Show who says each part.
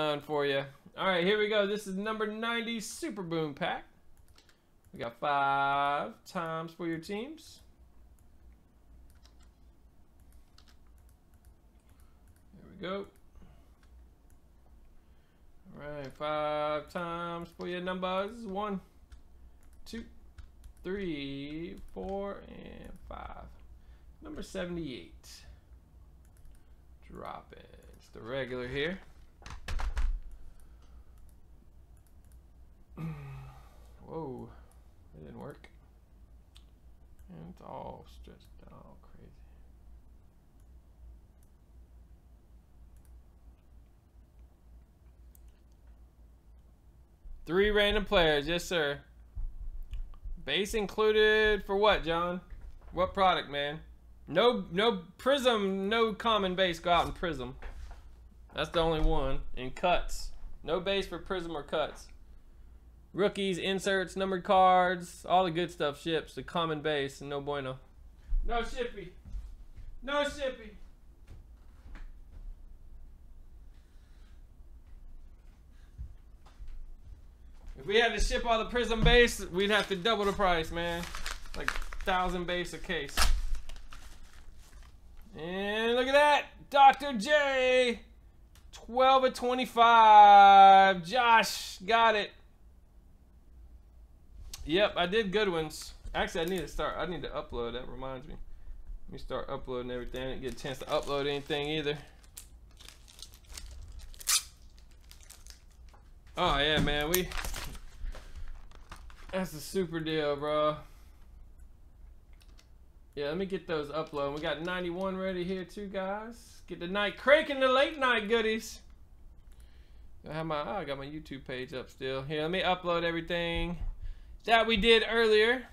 Speaker 1: done for you. All right, here we go. This is number 90 Super Boom Pack. We got five times for your teams. There we go. All right, five times for your numbers. One, two, three, four, and five. Number 78. Drop it. It's the regular here. Whoa, that didn't work. And it's all stretched out crazy. Three random players, yes sir. Base included for what, John? What product, man? No, no Prizm, no common base go out in Prizm. That's the only one. And cuts. No base for Prizm or cuts. Rookies, inserts, numbered cards, all the good stuff ships. The common base, no bueno. No shippy. No shippy. If we had to ship all the Prizm base, we'd have to double the price, man. Like thousand base a case. And look at that, Dr. J. 12 of 25. Josh got it. Yep, I did good ones. Actually, I need to start. I need to upload. That reminds me. Let me start uploading everything. I didn't get a chance to upload anything either. Oh yeah, man. We. That's a super deal, bro. Yeah, let me get those uploaded. We got 91 ready here too, guys. Get the night cranking the late night goodies. I have my oh, I got my YouTube page up still. Here, let me upload everything that we did earlier.